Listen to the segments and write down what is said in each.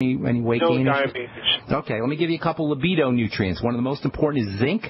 any, any weight No gain? diabetes. Okay, let me give you a couple libido nutrients. One of the most important is zinc.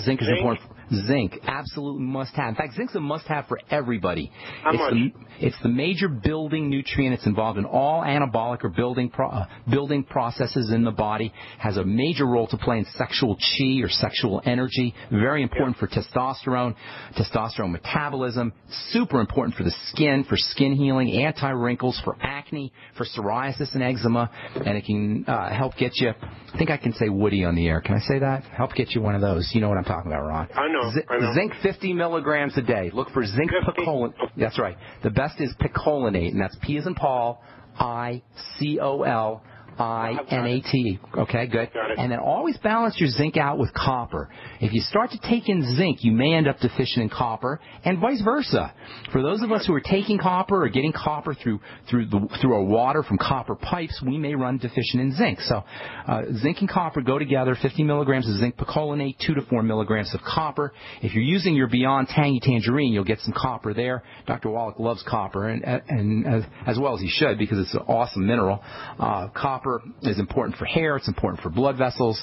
Zinc is Zinc? important. Zinc, absolutely must have. In fact, zinc's a must have for everybody. How it's much? The, it's the major building nutrient. It's involved in all anabolic or building pro, uh, building processes in the body. Has a major role to play in sexual chi or sexual energy. Very important for testosterone, testosterone metabolism. Super important for the skin, for skin healing, anti wrinkles, for acne, for psoriasis and eczema, and it can uh, help get you. I think I can say Woody on the air. Can I say that? Help get you one of those. You know what I'm talking about, Ron. I know. Know. Zinc 50 milligrams a day. Look for zinc 50? picolinate. That's right. The best is picolinate, and that's P as in Paul, I C O L I N A T. Okay, good. And then always balance your zinc out with copper. If you start to take in zinc, you may end up deficient in copper, and vice versa. For those of us who are taking copper or getting copper through through the through our water from copper pipes, we may run deficient in zinc. So, uh, zinc and copper go together. 50 milligrams of zinc picolinate, two to four milligrams of copper. If you're using your Beyond Tangy Tangerine, you'll get some copper there. Dr. Wallach loves copper, and and as, as well as he should because it's an awesome mineral. Uh, copper is important for hair. It's important for blood vessels.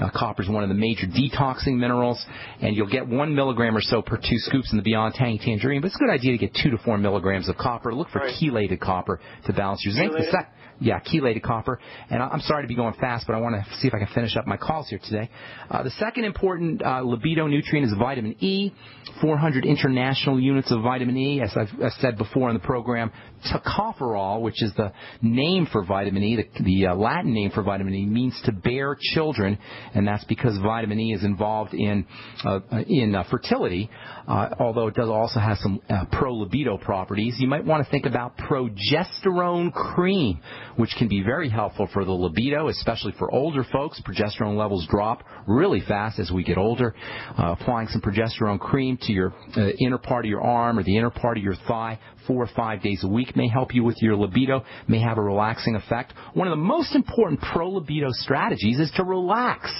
Uh, copper is one of the major detoxing minerals, and you'll get one milligram or so per two scoops in the Beyond Tangy Tangerine. But it's a good idea to get two to four milligrams of copper. Look for Right. chelated copper to balance your zinc. Sec- yeah, chelated copper. And I- I'm sorry to be going fast, but I want to see if I can finish up my calls here today. Uh, the second important uh, libido nutrient is vitamin E. 400 international units of vitamin E, as I've, I've said before in the program. Tocopherol, which is the name for vitamin E, the, the uh, Latin name for vitamin E, means to bear children, and that's because vitamin E is involved in uh, in uh, fertility. Uh, although it does also have some uh, pro libido properties, you might want to think about progesterone cream, which can be very helpful for the libido, especially for older folks. Progesterone levels drop really fast as we get older. Uh, applying some progesterone cream to your uh, inner part of your arm or the inner part of your thigh four or five days a week may help you with your libido, may have a relaxing effect. One of the most important pro libido strategies is to relax.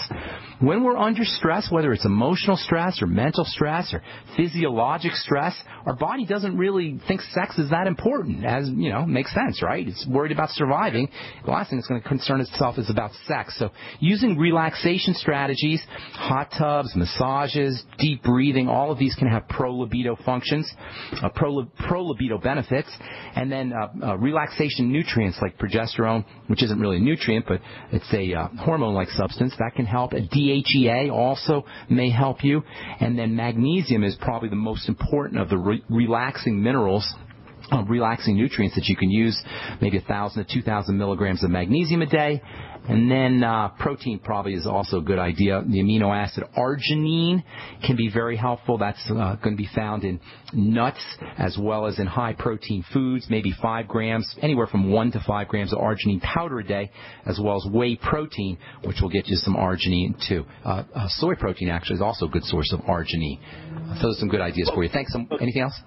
When we're under stress, whether it's emotional stress or mental stress or physiologic stress, our body doesn't really think sex is that important. As you know, makes sense, right? It's worried about surviving. The last thing it's going to concern itself is about sex. So using relaxation strategies, hot tubs, massages, deep breathing, all of these can have pro libido functions, uh, pro pro libido benefits, and then uh, uh, relaxation nutrients like progesterone, which isn't really a nutrient, but it's a uh, hormone-like substance that can help. A DHEA also may help you, and then magnesium is probably the most important of the re- relaxing minerals uh, relaxing nutrients that you can use, maybe 1,000 to 2,000 milligrams of magnesium a day. And then uh, protein probably is also a good idea. The amino acid arginine can be very helpful. That's uh, going to be found in nuts as well as in high protein foods, maybe 5 grams, anywhere from 1 to 5 grams of arginine powder a day, as well as whey protein, which will get you some arginine too. Uh, uh, soy protein actually is also a good source of arginine. So those are some good ideas for you. Thanks. Some, anything else?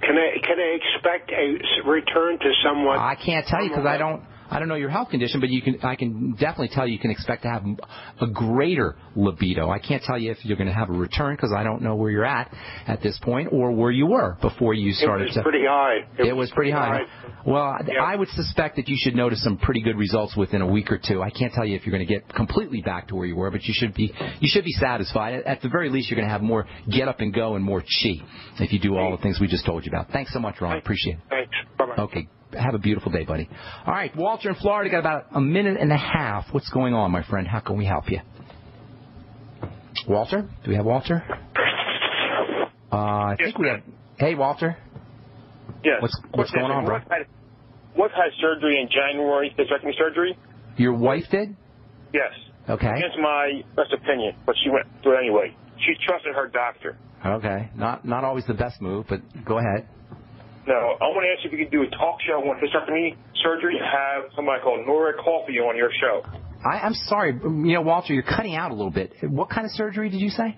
Can I can I expect a return to somewhat? I can't tell you because I don't. I don't know your health condition, but you can. I can definitely tell you can expect to have a greater libido. I can't tell you if you're going to have a return because I don't know where you're at at this point or where you were before you started. It was to, pretty high. it was pretty high. Well, I would suspect that you should notice some pretty good results within a week or two. I can't tell you if you're going to get completely back to where you were, but you should be you should be satisfied. At the very least, you're going to have more get up and go and more chi if you do all the things we just told you about. Thanks so much, Ron. Appreciate it. Thanks. Bye bye. Okay. Have a beautiful day, buddy. All right, Walter in Florida got about a minute and a half. What's going on, my friend? How can we help you? Walter? Do we have Walter? Uh, I think we have. Hey, Walter. Yes. What's what's going on, bro? Wife had, had surgery in January, hysterectomy surgery. Your wife did? Yes. Okay. Against my best opinion, but she went through it anyway. She trusted her doctor. Okay. Not not always the best move, but go ahead. No, I want to ask you if you could do a talk show on hysterectomy surgery. Have somebody called Nora Coffey on your show. I, I'm sorry, you know, Walter, you're cutting out a little bit. What kind of surgery did you say?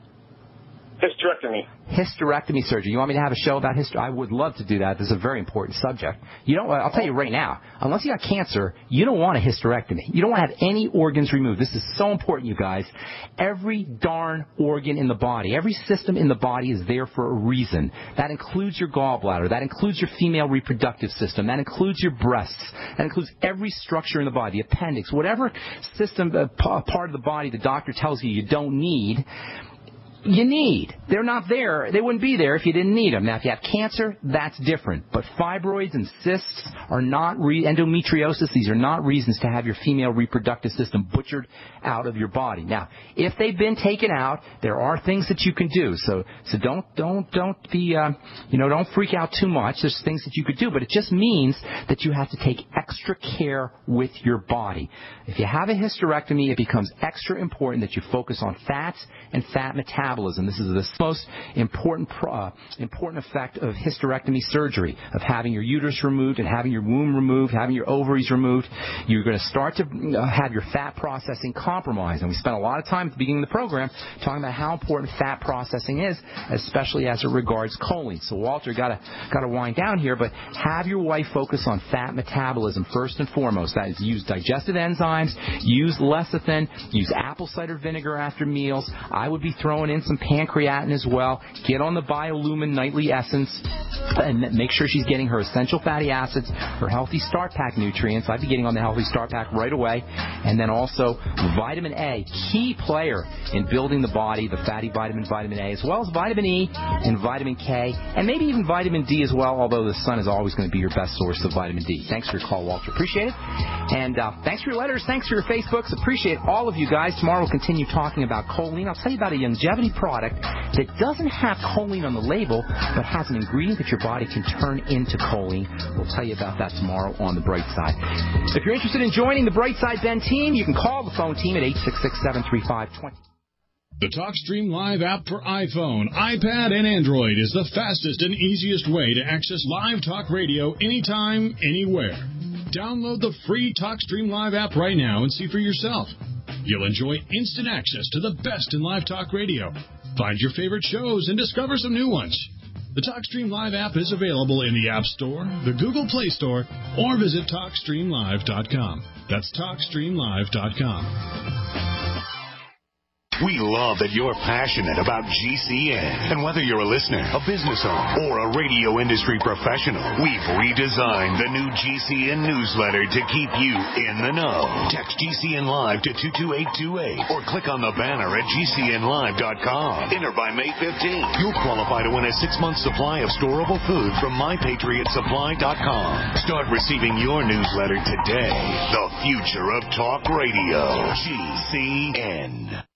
Hysterectomy. Hysterectomy surgery. You want me to have a show about hysterectomy? I would love to do that. This is a very important subject. You don't. I'll tell you right now. Unless you got cancer, you don't want a hysterectomy. You don't want to have any organs removed. This is so important, you guys. Every darn organ in the body, every system in the body is there for a reason. That includes your gallbladder. That includes your female reproductive system. That includes your breasts. That includes every structure in the body, the appendix, whatever system, uh, part of the body the doctor tells you you don't need you need. They're not there. They wouldn't be there if you didn't need them. Now, if you have cancer, that's different. But fibroids and cysts are not re- endometriosis. These are not reasons to have your female reproductive system butchered out of your body. Now, if they've been taken out, there are things that you can do. So, so don't don't don't be uh, you know don't freak out too much. There's things that you could do, but it just means that you have to take extra care with your body. If you have a hysterectomy, it becomes extra important that you focus on fats and fat metabolism metabolism. This is the most important uh, important effect of hysterectomy surgery, of having your uterus removed and having your womb removed, having your ovaries removed. You're going to start to uh, have your fat processing compromised. And we spent a lot of time at the beginning of the program talking about how important fat processing is, especially as it regards choline. So Walter, got to got to wind down here, but have your wife focus on fat metabolism first and foremost. That is, use digestive enzymes, use lecithin, use apple cider vinegar after meals. I would be throwing in some pancreatin as well. Get on the Biolumin Nightly Essence and make sure she's getting her essential fatty acids, her Healthy Start Pack nutrients. I'd be getting on the Healthy Start Pack right away. And then also vitamin A, key player in building the body, the fatty vitamin, vitamin A, as well as vitamin E and vitamin K, and maybe even vitamin D as well, although the sun is always going to be your best source of vitamin D. Thanks for your call, Walter. Appreciate it. And uh, thanks for your letters. Thanks for your Facebooks. Appreciate all of you guys. Tomorrow we'll continue talking about choline. I'll tell you about a longevity product that doesn't have choline on the label, but has an ingredient that your body can turn into choline. We'll tell you about that tomorrow on the Bright Side. If you're interested in joining the Bright Side Ben team, you can call the phone team at 866 735 the TalkStream Live app for iPhone, iPad, and Android is the fastest and easiest way to access live talk radio anytime, anywhere. Download the free TalkStream Live app right now and see for yourself. You'll enjoy instant access to the best in live talk radio. Find your favorite shows and discover some new ones. The TalkStream Live app is available in the App Store, the Google Play Store, or visit TalkStreamLive.com. That's TalkStreamLive.com. We love that you're passionate about GCN. And whether you're a listener, a business owner, or a radio industry professional, we've redesigned the new GCN newsletter to keep you in the know. Text GCN Live to 22828 or click on the banner at GCNLive.com. Enter by May 15th. You'll qualify to win a six month supply of storable food from MyPatriotSupply.com. Start receiving your newsletter today. The future of talk radio. GCN.